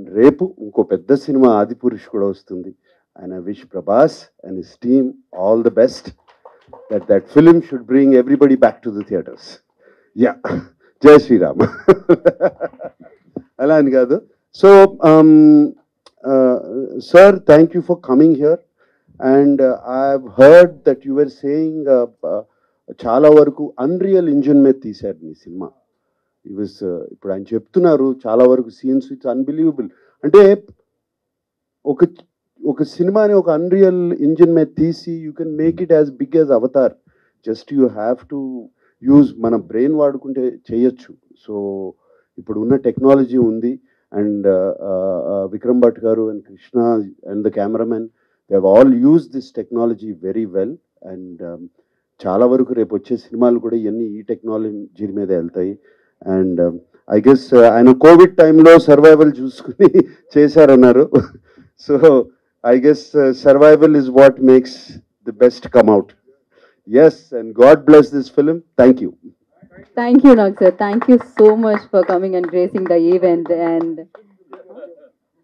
And రేపు ఇంకో పెద్ద సినిమా ఆదిపురుష్ కూడా వస్తుంది. And I wish Prabhas and his team all the best that that film should bring everybody back to the theatres yeah జై శ్రీరామ్ అలా అని కాదు. So sir thank you for coming here and I heard that you're saying చాలా వరకు unreal engine మీద తీశారు నీ cinema. ఈ వాజ్ uh, ఇప్పుడు ఆయన చెప్తున్నారు చాలా వరకు సీన్స్ ఇట్స్ అన్బిలీవబుల్ అంటే ఒక ఒక సినిమాని ఒక అన్రియల్ ఇంజిన్ మీద తీసి you can make it as big as Avatar just you have to use మన బ్రెయిన్ వాడుకుంటే చేయొచ్చు. సో ఇప్పుడు ఉన్న టెక్నాలజీ ఉంది. అండ్ విక్రమ్ భట్ గారు and Krishna and the cameraman they have all use this technology very well and చాలా వరకు రేపు వచ్చే సినిమాలు కూడా ఇవన్నీ ఈ టెక్నాలజీ మీద వెళ్తాయి. అండ్ ఐ గెస్ ఆయన కోవిడ్ టైంలో సర్వైవల్ చూసుకుని చేశారన్నారు. So I guess survival is what makes the best come out us and God bless this film thank you thank you Nag sir thank you so much for coming and gracing the event and